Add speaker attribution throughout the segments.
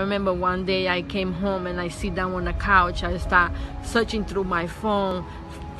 Speaker 1: remember one day I came home and I sit down on the couch. I start searching through my phone,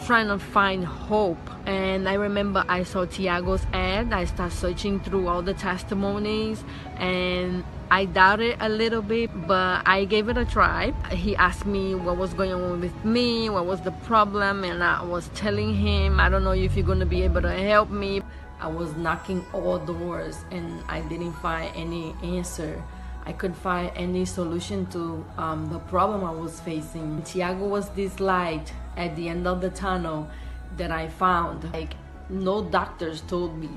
Speaker 1: trying to find hope. And I remember I saw Tiago's ad. I start searching through all the testimonies and I doubted a little bit, but I gave it a try. He asked me what was going on with me, what was the problem, and I was telling him, I don't know if you're gonna be able to help me. I was knocking all doors and I didn't find any answer. I couldn't find any solution to um, the problem I was facing. Tiago was this light at the end of the tunnel that I found. Like no doctors told me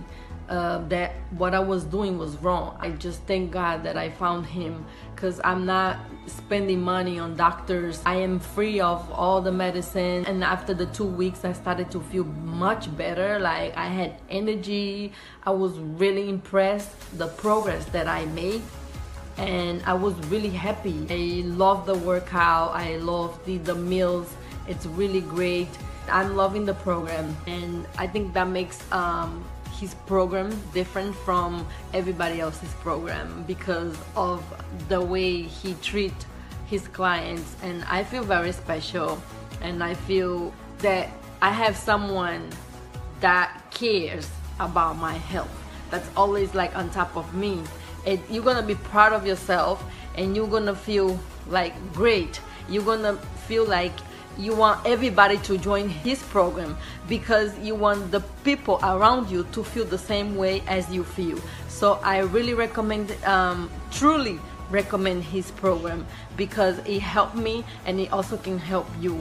Speaker 1: uh, that what I was doing was wrong. I just thank God that I found him because I'm not spending money on doctors. I am free of all the medicine. And after the two weeks, I started to feel much better. Like I had energy. I was really impressed the progress that I made. And I was really happy. I love the workout. I love the, the meals. It's really great. I'm loving the program. And I think that makes um, his program different from everybody else's program because of the way he treat his clients and I feel very special and I feel that I have someone that cares about my health that's always like on top of me and you're gonna be proud of yourself and you're gonna feel like great. You're gonna feel like you want everybody to join his program because you want the people around you to feel the same way as you feel. So i really recommend um, truly recommend his program because it helped me and it also can help you